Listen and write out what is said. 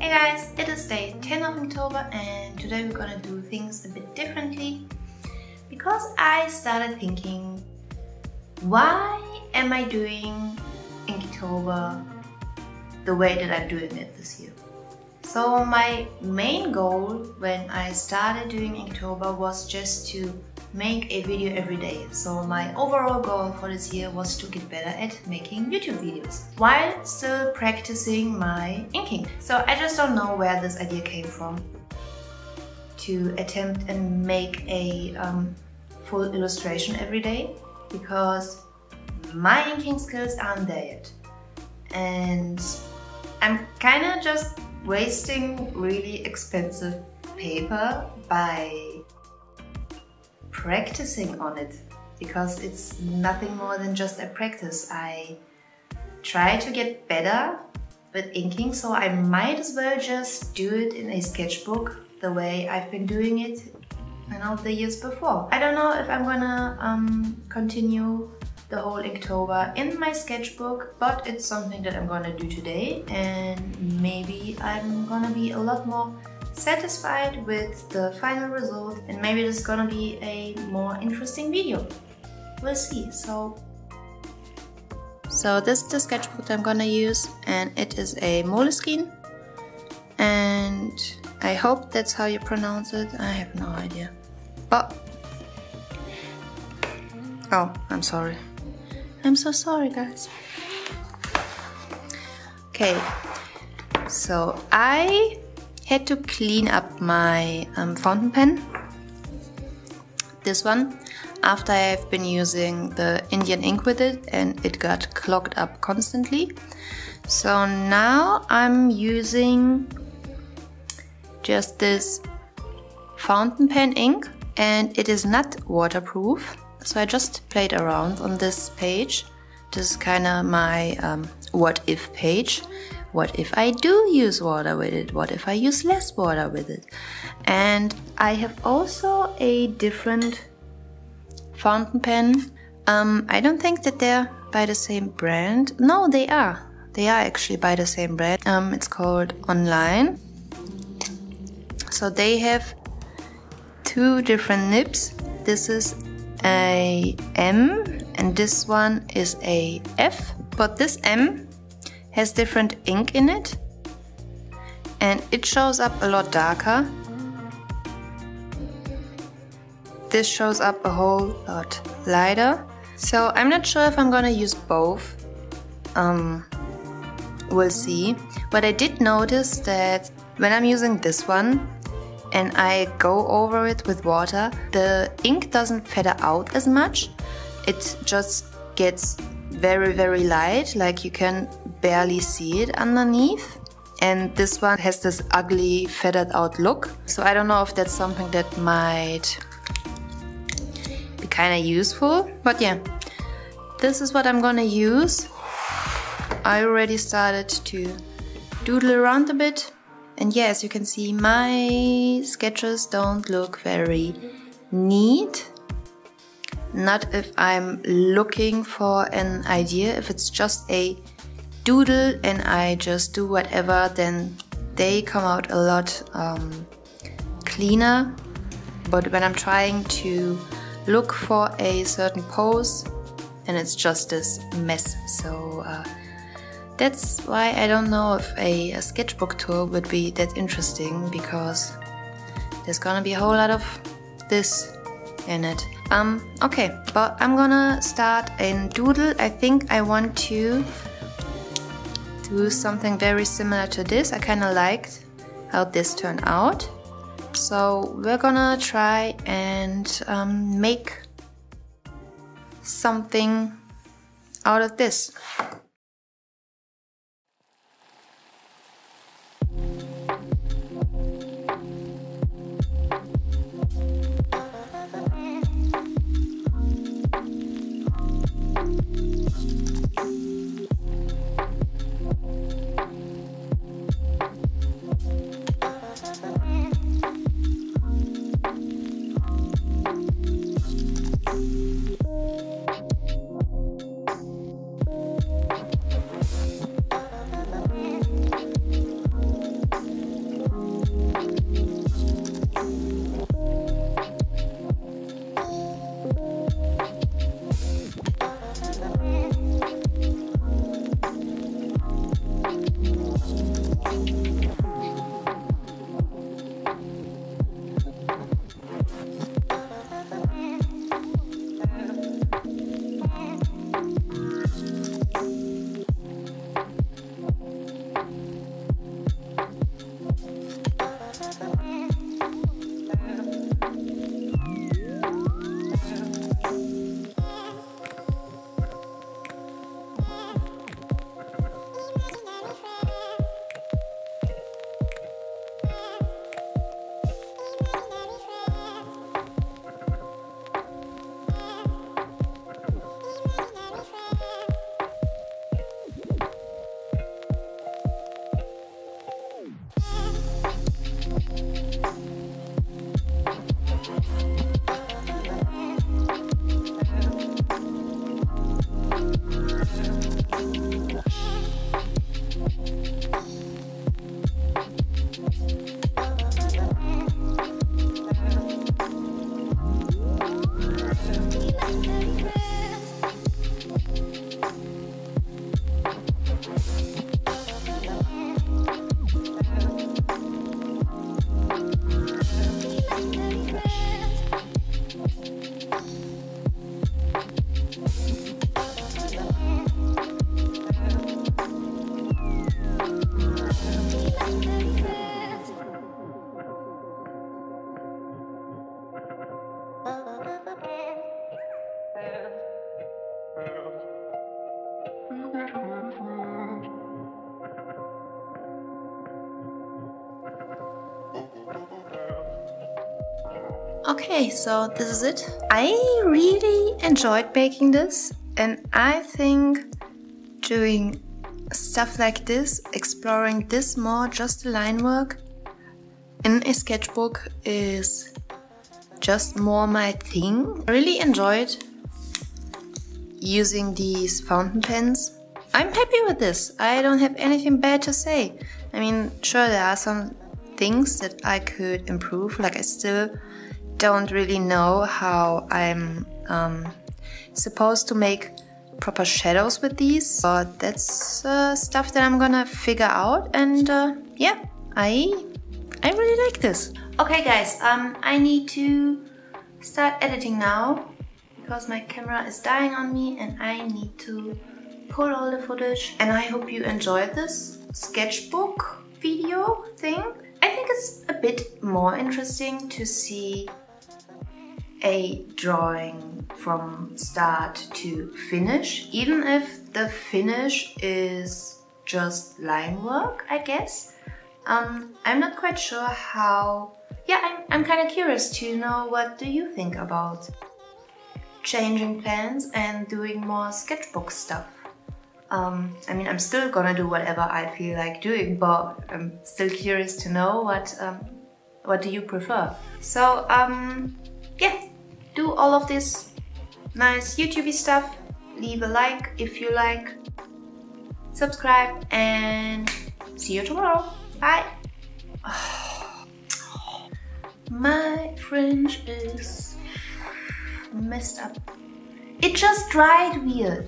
Hey guys, it is day 10 of October and today we're gonna do things a bit differently because I started thinking why am I doing Inktober the way that I'm doing it this year? So my main goal when I started doing Inktober was just to make a video every day. So my overall goal for this year was to get better at making YouTube videos while still practicing my inking. So I just don't know where this idea came from to attempt and make a um, full illustration every day because my inking skills aren't there yet. And I'm kind of just wasting really expensive paper by practicing on it because it's nothing more than just a practice. I try to get better with inking so I might as well just do it in a sketchbook the way I've been doing it you know, the years before. I don't know if I'm gonna um, continue the whole Inktober in my sketchbook, but it's something that I'm gonna do today and maybe I'm gonna be a lot more satisfied with the final result and maybe is gonna be a more interesting video. We'll see. So so this is the sketchbook that I'm gonna use and it is a Moleskine and I hope that's how you pronounce it. I have no idea. But Oh, I'm sorry. I'm so sorry guys. Okay, so I had to clean up my um, fountain pen. This one after I've been using the Indian ink with it and it got clogged up constantly. So now I'm using just this fountain pen ink and it is not waterproof. So I just played around on this page. This is kind of my um, what if page what if I do use water with it? What if I use less water with it? And I have also a different fountain pen. Um, I don't think that they're by the same brand. No, they are. They are actually by the same brand. Um, it's called Online. So they have two different nibs. This is a M and this one is a F. But this M has different ink in it and it shows up a lot darker. This shows up a whole lot lighter. So I'm not sure if I'm gonna use both. Um, we'll see. But I did notice that when I'm using this one and I go over it with water, the ink doesn't feather out as much. It just gets very, very light, like you can barely see it underneath. And this one has this ugly feathered out look. So I don't know if that's something that might be kind of useful. But yeah, this is what I'm gonna use. I already started to doodle around a bit. And yeah, as you can see, my sketches don't look very neat. Not if I'm looking for an idea, if it's just a doodle and I just do whatever, then they come out a lot um, cleaner. But when I'm trying to look for a certain pose, and it's just this mess. So uh, that's why I don't know if a, a, sketchbook tour would be that interesting because there's gonna be a whole lot of this in it. Um, okay, but I'm gonna start in Doodle. I think I want to do something very similar to this. I kind of liked how this turned out. So we're gonna try and um, make something out of this. Okay, so this is it. I really enjoyed baking this and I think doing stuff like this, exploring this more, just the line work in a sketchbook is just more my thing. I really enjoyed using these fountain pens. I'm happy with this. I don't have anything bad to say. I mean, sure, there are some things that I could improve. Like, I still don't really know how I'm um, supposed to make proper shadows with these. But that's uh, stuff that I'm gonna figure out. And uh, yeah, I I really like this. Okay, guys, um, I need to start editing now because my camera is dying on me and I need to pull all the footage. And I hope you enjoyed this sketchbook video thing. I think it's a bit more interesting to see a drawing from start to finish, even if the finish is just line work, I guess. Um, I'm not quite sure how... Yeah, I'm, I'm kind of curious to know what do you think about changing plans and doing more sketchbook stuff. Um, I mean, I'm still gonna do whatever I feel like doing, but I'm still curious to know what um, what do you prefer. So, um, yeah, do all of this nice YouTubey stuff. Leave a like if you like. Subscribe and see you tomorrow. Bye. My fringe is messed up. It just dried weird.